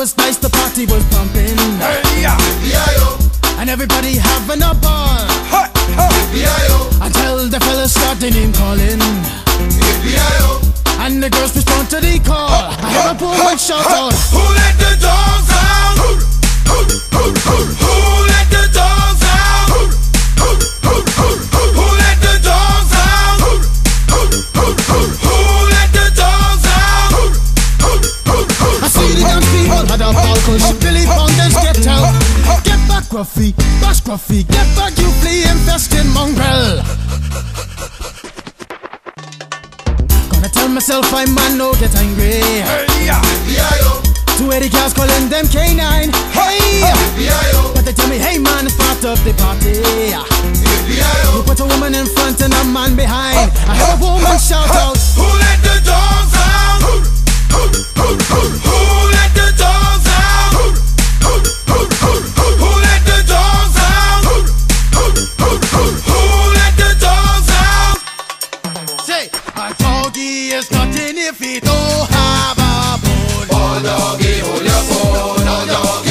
the party was nice, the party was pumping. Hey, yeah. And everybody having a ball. Hey, hey. Until the fellas start their name calling. And the girls respond to the call. I hear a woman shout out. Who Gruffy, bash Gruffy, get back, you flea infested mongrel. Gonna tell myself I man no get angry. Hey, yeah. Two eighty girls calling them canine. Hey, but they tell me, hey man, it's part of the party. You put a woman in front and a man behind. I hear a woman shout out. Doggy is nothing if he don't have a bone. Oh doggy, hold your phone. Oh doggy,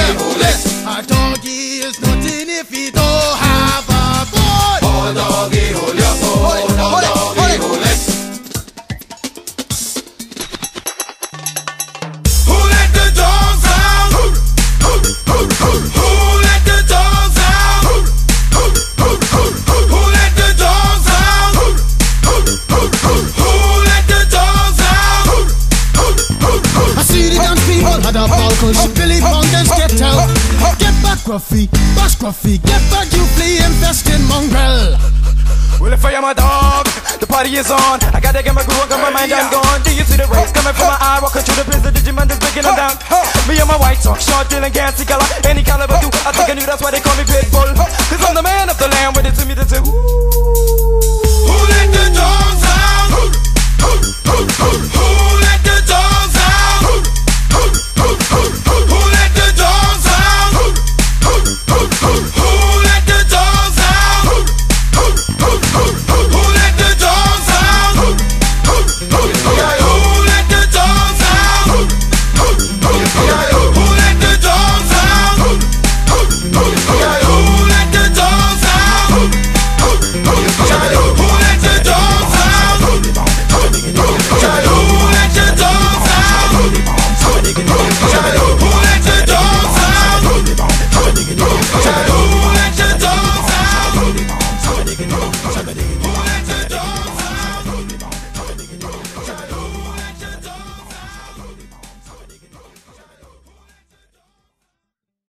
push. Billy Bongers get out. Get back, Ruffy. Bash, Ruffy. Get back, you flea infested mongrel. Well, if I am a dog, the party is on. I gotta get my groove on, my mind, I'm gone. Do you see the rays coming from my eye? Walking through the prison, Digimon is breaking down. Me and my white talk, short, dealing, gassy color. Any caliber, do I think I knew that's why they call me Pitbull. Cause I'm the man of the land, with it to me, the two. Hey.